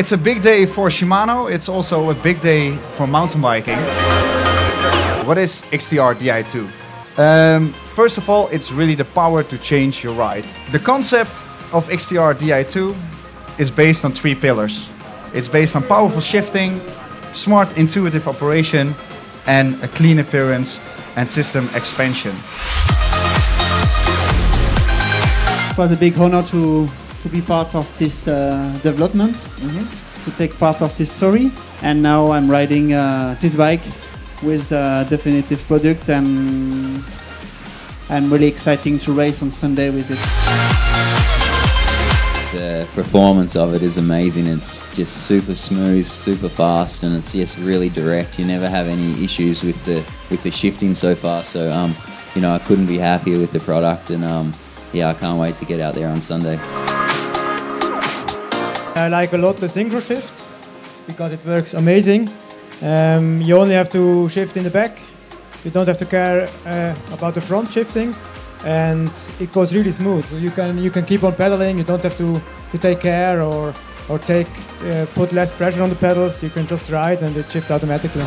It's a big day for Shimano. It's also a big day for mountain biking. What is XTR Di2? Um, first of all, it's really the power to change your ride. The concept of XTR Di2 is based on three pillars. It's based on powerful shifting, smart intuitive operation, and a clean appearance and system expansion. It was a big honor to, to be part of this uh, development, to take part of this story. And now I'm riding uh, this bike with a definitive product and I'm really exciting to race on Sunday with it. The performance of it is amazing. It's just super smooth, super fast, and it's just really direct. You never have any issues with the with the shifting so far. So, um, you know, I couldn't be happier with the product, and um, yeah, I can't wait to get out there on Sunday. I like a lot the synchro shift because it works amazing. Um, you only have to shift in the back. You don't have to care uh, about the front shifting, and it goes really smooth. So you can you can keep on pedaling. You don't have to, to take care or or take uh, put less pressure on the pedals. You can just ride and it shifts automatically.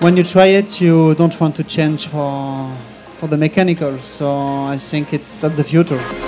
When you try it, you don't want to change for, for the mechanical, so I think it's that's the future.